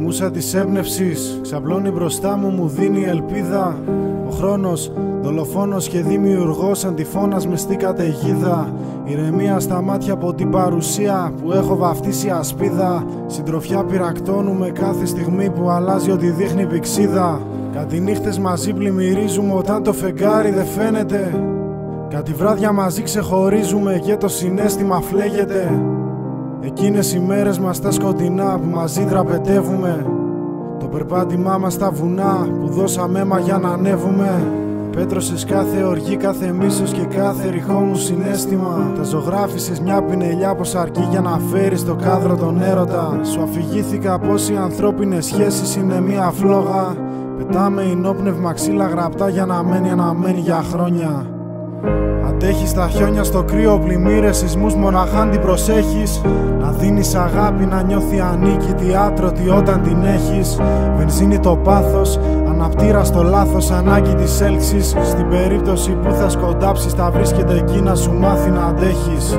μουσα της έμπνευσης ξαπλώνει μπροστά μου, μου δίνει ελπίδα. Ο χρόνος, δολοφόνος και δημιουργός αντιφώνας μες στη καταιγίδα. Ηρεμία στα μάτια από την παρουσία που έχω βαφτίσει ασπίδα. Συντροφιά πυρακτώνουμε κάθε στιγμή που αλλάζει ότι δείχνει πηξίδα. Κάτι νύχτες μαζί πλημμυρίζουμε όταν το φεγγάρι δεν φαίνεται. Κάτι βράδια μαζί ξεχωρίζουμε και το συνέστημα φλέγεται Εκείνες οι μέρες μας τα σκοτεινά που μαζί δραπετεύουμε. Το περπάτημά μας στα βουνά που δώσαμε αίμα για να ανέβουμε. Πέτρωσες κάθε οργή, κάθε μίσος και κάθε ρηχό μου συνέστημα. Τα ζωγράφισες μια πινελιά πως αρκεί για να φέρεις το κάδρο τον έρωτα. Σου αφηγήθηκα πως οι ανθρώπινες σχέσεις είναι μια φλόγα. Πετάμε ενόπνευμα ξύλα γραπτά για να μένει αναμένη για χρόνια Αντέχεις τα χιόνια στο κρύο πλημμύρες σεισμούς μοναχά την προσέχεις Να δίνεις αγάπη να νιώθει ανίκητη άτρωτη όταν την έχεις. Βενζίνη το πάθος, αναπτήρα στο λάθος ανάγκη της έλξης. Στην περίπτωση που θα σκοντάψεις θα βρίσκεται εκεί να σου μάθει να αντέχεις